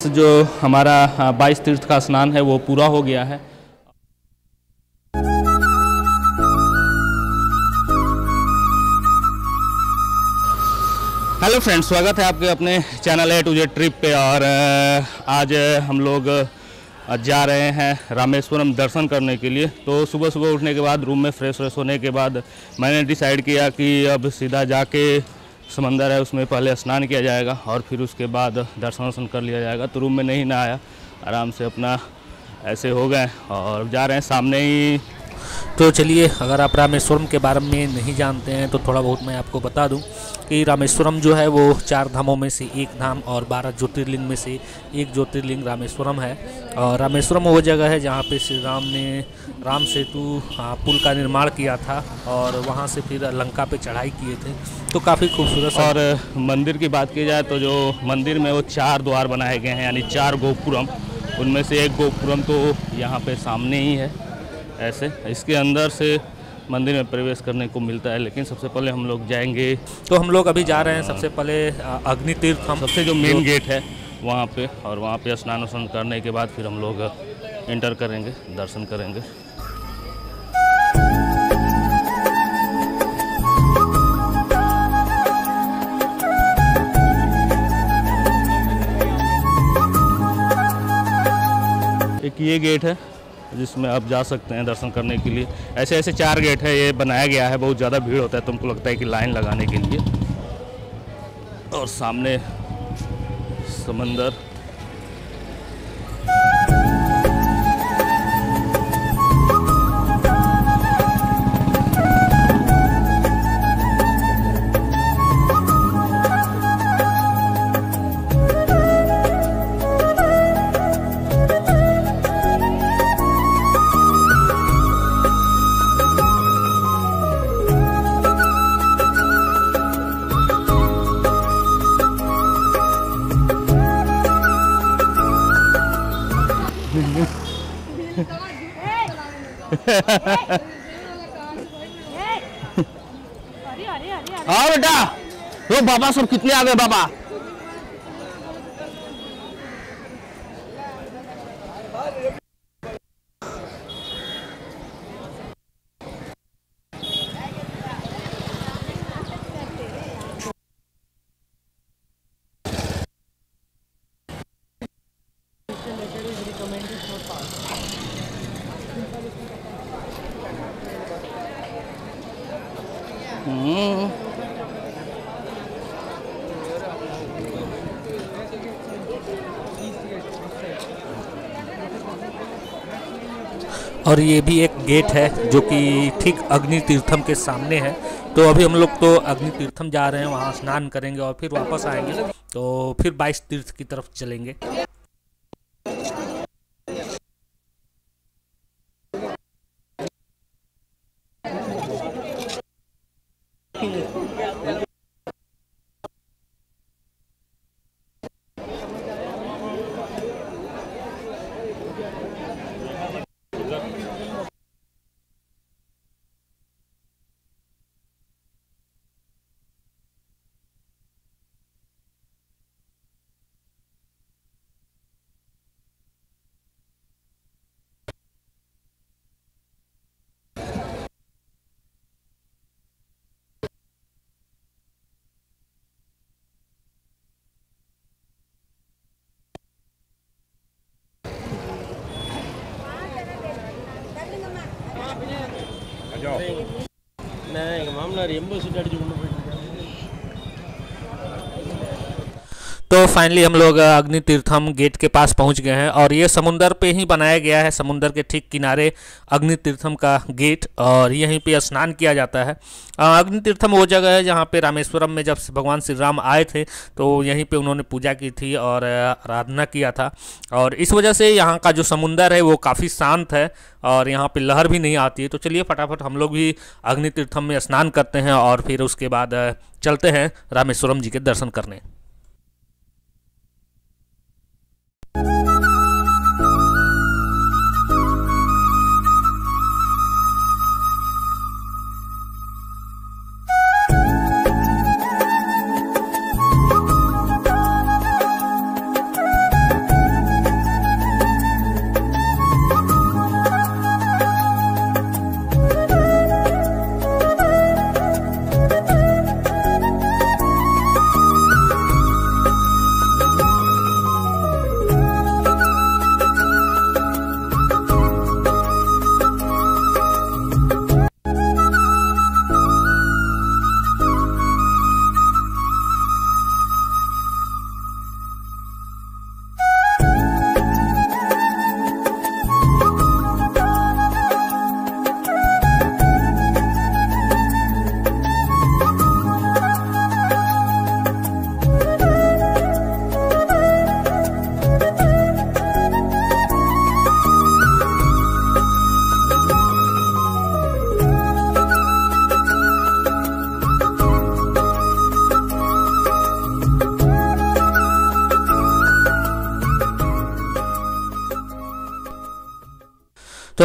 जो हमारा बाईस तीर्थ का स्नान है, वो पूरा हो गया है। हेलो फ्रेंड्स, स्वागत है आपके अपने channel A to J trip पे और आज हम लोग जा रहे हैं रामेश्वरम दर्शन करने के लिए। तो सुबह सुबह उठने के बाद, रूम में फ्रेश फ्रेश होने के बाद मैंने डिसाइड किया कि अब सीधा जाके समंदर है, उसमें पहले स्नान किया जाएगा और फिर उसके बाद दर्शन वर्शन कर लिया जाएगा। तो रूम में नहीं ना आया। आराम से अपना ऐसे हो गए और जा रहे हैं सामने ही। तो चलिए, अगर आप रामेश्वरम के बारे में नहीं जानते हैं तो थोड़ा बहुत मैं आपको बता दूँ कि रामेश्वरम जो है, वो चार धामों में से एक धाम और बारह ज्योतिर्लिंग में से एक ज्योतिर्लिंग रामेश्वरम है। और रामेश्वरम वो जगह है जहाँ पे श्री राम ने राम सेतु पुल का निर्माण किया था और वहाँ से फिर लंका पे चढ़ाई किए थे। तो काफ़ी खूबसूरत और मंदिर की बात की जाए तो जो मंदिर में वो चार द्वार बनाए गए हैं यानी चार गोपुरम। उनमें से एक गोपुरम तो यहाँ पे सामने ही है ऐसे। इसके अंदर से मंदिर में प्रवेश करने को मिलता है लेकिन सबसे पहले हम लोग जाएँगे। तो हम लोग अभी जा रहे हैं सबसे पहले अग्नि तीर्थ हम सबसे जो मेन गेट है वहाँ पे। और वहाँ पे स्नान वस्नान करने के बाद फिर हम लोग इंटर करेंगे दर्शन करेंगे। एक ये गेट है, जिसमें आप जा सकते हैं दर्शन करने के लिए। ऐसे ऐसे चार गेट है, ये बनाया गया है, बहुत ज़्यादा भीड़ होता है, तुमको लगता है कि लाइन लगाने के लिए। और सामने समंदर। हाँ बेटा वो बाबा सब कितने आ गए बाबा? और ये भी एक गेट है जो कि ठीक अग्नि तीर्थम के सामने है। तो अभी हम लोग तो अग्नि तीर्थम जा रहे हैं, वहाँ स्नान करेंगे और फिर वापस आएँगे। तो फिर बाईस तीर्थ की तरफ़ चलेंगे। எங்கள் மாமனார் எண்பது சீட் அடிச்சு கொண்டு போய் तो फाइनली हम लोग अग्नि तीर्थम गेट के पास पहुँच गए हैं और ये समुंदर पे ही बनाया गया है, समुंदर के ठीक किनारे अग्नि तीर्थम का गेट और यहीं पे स्नान किया जाता है। अग्नि तीर्थम वो जगह है जहाँ पे रामेश्वरम में जब भगवान श्री राम आए थे तो यहीं पे उन्होंने पूजा की थी और आराधना किया था। और इस वजह से यहाँ का जो समुंदर है वो काफ़ी शांत है और यहाँ पे लहर भी नहीं आती है। तो चलिए फटाफट हम लोग भी अग्नि तीर्थम में स्नान करते हैं और फिर उसके बाद चलते हैं रामेश्वरम जी के दर्शन करने।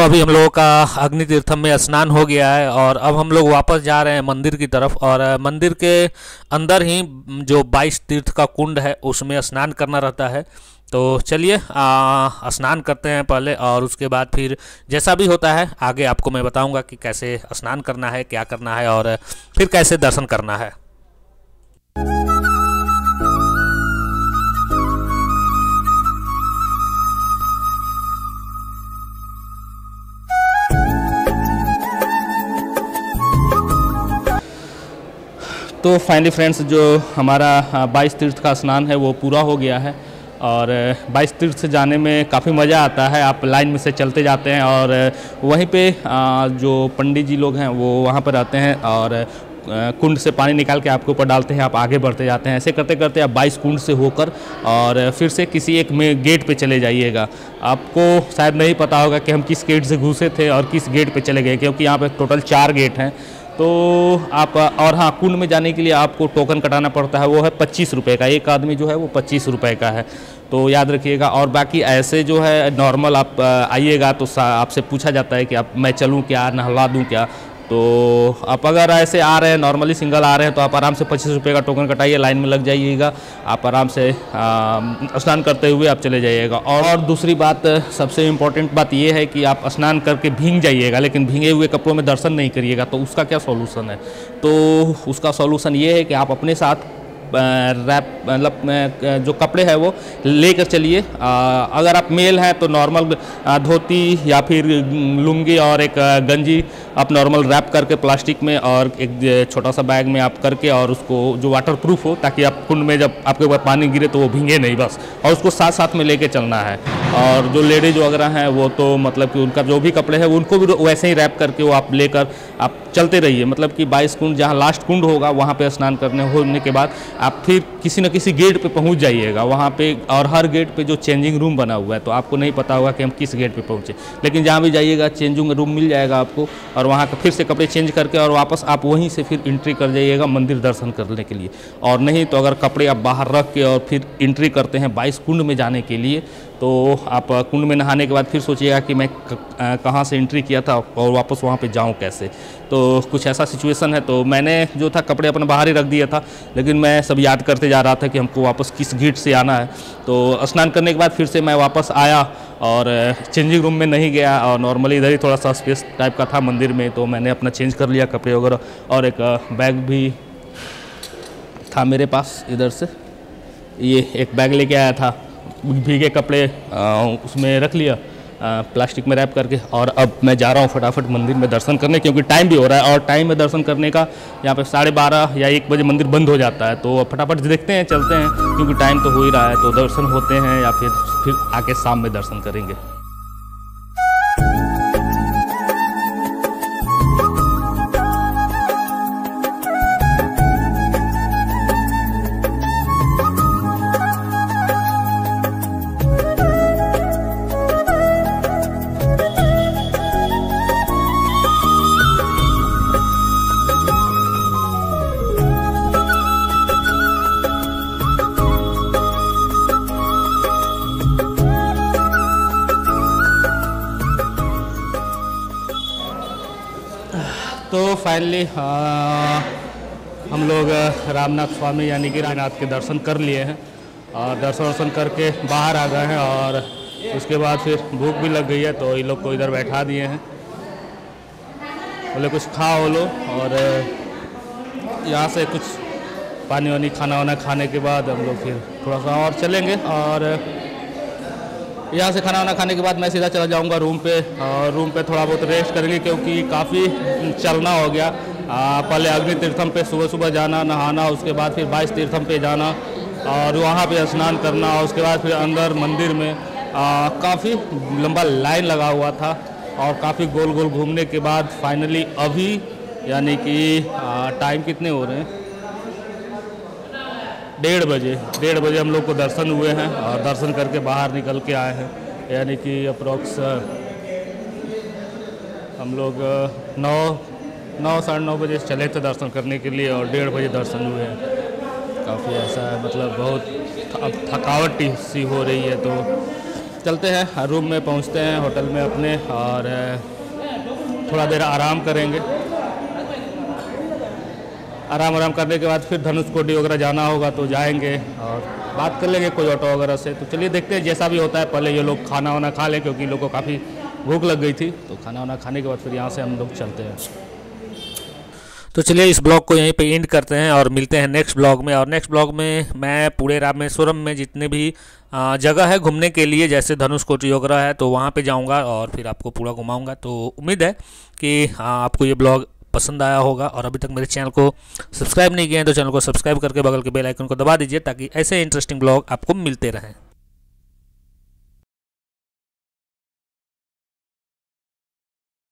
अभी हम लोगों का अग्नि तीर्थम में स्नान हो गया है और अब हम लोग वापस जा रहे हैं मंदिर की तरफ़ और मंदिर के अंदर ही जो बाईस तीर्थ का कुंड है, उसमें स्नान करना रहता है। तो चलिए स्नान करते हैं पहले और उसके बाद फिर जैसा भी होता है, आगे आपको मैं बताऊँगा कि कैसे स्नान करना है, क्या करना है और फिर कैसे दर्शन करना है। तो फाइनली फ्रेंड्स जो हमारा बाईस तीर्थ का स्नान है, वो पूरा हो गया है। और बाईस तीर्थ जाने में काफ़ी मज़ा आता है। आप लाइन में से चलते जाते हैं और वहीं पे जो पंडित जी लोग हैं, वो वहाँ पर रहते हैं और कुंड से पानी निकाल के आपके ऊपर डालते हैं। आप आगे बढ़ते जाते हैं। ऐसे करते करते आप बाईस कुंड से होकर और फिर से किसी एक में गेट पे चले जाइएगा। आपको शायद नहीं पता होगा कि हम किस गेट से घुसे थे और किस गेट पे चले गए, क्योंकि यहाँ पे टोटल चार गेट हैं। तो आप, और हाँ कुंड में जाने के लिए आपको टोकन कटाना पड़ता है, वो है पच्चीस रुपये का। एक आदमी जो है वो पच्चीस रुपये का है। तो याद रखिएगा, और बाकी ऐसे जो है नॉर्मल आप आइएगा तो आपसे पूछा जाता है कि आप, मैं चलूँ क्या, नहला दूँ क्या? तो आप अगर ऐसे आ रहे हैं नॉर्मली सिंगल आ रहे हैं तो आप आराम से पच्चीस रुपये का टोकन कटाइए लाइन में लग जाइएगा। आप आराम से स्नान करते हुए आप चले जाइएगा। और, और दूसरी बात सबसे इम्पोर्टेंट बात ये है कि आप स्नान करके भींग जाइएगा लेकिन भींगे हुए कपड़ों में दर्शन नहीं करिएगा तो उसका क्या सॉल्यूशन है? तो उसका सोलूसन ये है कि आप अपने साथ रैप मतलब जो कपड़े हैं वो लेकर चलिए। अगर आप मेल हैं तो नॉर्मल धोती या फिर लुंगी और एक गंजी आप नॉर्मल रैप करके प्लास्टिक में और एक छोटा सा बैग में आप करके और उसको जो वाटर प्रूफ हो ताकि आप कुंड में जब आपके ऊपर पानी गिरे तो वो भींगे नहीं बस। और उसको साथ साथ में लेके चलना है। और जो लेडीज़ वगैरह हैं वो तो मतलब कि उनका जो भी कपड़े हैं उनको भी वैसे ही रैप करके वो आप लेकर आप चलते रहिए। मतलब कि बाईस कुंड, जहाँ लास्ट कुंड होगा, वहाँ पे स्नान करने होने के बाद आप फिर किसी न किसी गेट पे पहुँच जाइएगा, वहाँ पे और हर गेट पे जो चेंजिंग रूम बना हुआ है तो आपको नहीं पता होगा कि हम किस गेट पे पहुँचे। लेकिन जहाँ भी जाइएगा चेंजिंग रूम मिल जाएगा आपको, और वहाँ का फिर से कपड़े चेंज करके और वापस आप वहीं से फिर एंट्री कर जाइएगा मंदिर दर्शन करने के लिए। और नहीं तो अगर कपड़े आप बाहर रख के और फिर एंट्री करते हैं बाईस कुंड में जाने के लिए तो आप कुंड में नहाने के बाद फिर सोचिएगा कि मैं कहाँ से एंट्री किया था और वापस वहाँ पे जाऊँ कैसे। तो कुछ ऐसा सिचुएशन है तो मैंने जो था कपड़े अपने बाहर ही रख दिया था, लेकिन मैं सब याद करते जा रहा था कि हमको वापस किस गेट से आना है। तो स्नान करने के बाद फिर से मैं वापस आया और चेंजिंग रूम में नहीं गया और नॉर्मली इधर ही थोड़ा सा स्पेस टाइप का था मंदिर में तो मैंने अपना चेंज कर लिया कपड़े वगैरह और एक बैग भी था मेरे पास इधर से। ये एक बैग लेके आया था, भीगे कपड़े उसमें रख लिया। प्लास्टिक में रैप करके और अब मैं जा रहा हूँ फटाफट मंदिर में दर्शन करने क्योंकि टाइम भी हो रहा है और टाइम में दर्शन करने का यहाँ पे साढ़े बारह या एक बजे मंदिर बंद हो जाता है। तो फटाफट देखते हैं, चलते हैं, क्योंकि टाइम तो हो ही रहा है तो दर्शन होते हैं या फिर फिर आके शाम में दर्शन करेंगे। फाइनली हम लोग रामनाथ स्वामी यानी कि रामनाथ के दर्शन कर लिए हैं। और दर्शन वर्शन करके बाहर आ गए हैं और उसके बाद फिर भूख भी लग गई है तो ये लोग को इधर बैठा दिए हैं। बोले, कुछ खाओ लो और यहाँ से कुछ पानी वानी खाना वाना खाने के बाद हम लोग फिर थोड़ा सा और चलेंगे और यहाँ से खाना वाना खाने के बाद मैं सीधा चला जाऊँगा रूम पे और रूम पे थोड़ा बहुत रेस्ट करेंगे क्योंकि काफ़ी चलना हो गया। आ, पहले अग्नि तीर्थम पे सुबह सुबह जाना नहाना उसके बाद फिर बाईस तीर्थम पे जाना और वहाँ पे स्नान करना और उसके बाद फिर अंदर मंदिर में काफ़ी लंबा लाइन लगा हुआ था और काफ़ी गोल गोल घूमने के बाद फाइनली अभी यानी कि टाइम कितने हो रहे हैं? डेढ़ बजे डेढ़ बजे हम लोग को दर्शन हुए हैं और दर्शन करके बाहर निकल के आए हैं। यानी कि अप्रोक्स हम लोग नौ नौ, साढ़े नौ बजे चले थे दर्शन करने के लिए और डेढ़ बजे दर्शन हुए हैं। काफ़ी ऐसा है मतलब बहुत अब थकावट सी हो रही है तो चलते हैं, रूम में पहुँचते हैं, होटल में अपने और थोड़ा देर आराम करेंगे। आराम आराम करने के बाद फिर धनुष कोटी वगैरह जाना होगा तो जाएँगे और बात कर लेंगे कोई ऑटो वगैरह से। तो चलिए देखते हैं, जैसा भी होता है, पहले ये लोग खाना वाना खा लें क्योंकि लोगों को काफ़ी भूख लग गई थी। तो खाना वाना खाने के बाद फिर यहाँ से हम लोग चलते हैं। तो चलिए इस ब्लॉग को यहीं पे एंड करते हैं और मिलते हैं नेक्स्ट ब्लॉग में। और नेक्स्ट ब्लॉग में मैं पूरे रामेश्वरम में जितने भी जगह है घूमने के लिए, जैसे धनुष कोटी वगैरह है तो वहाँ पे जाऊँगा और फिर आपको पूरा घुमाऊँगा। तो उम्मीद है कि आपको ये ब्लॉग पसंद आया होगा और अभी तक मेरे चैनल को सब्सक्राइब नहीं किया है तो चैनल को सब्सक्राइब करके बगल के बेल आइकन को दबा दीजिए ताकि ऐसे इंटरेस्टिंग ब्लॉग आपको मिलते रहें।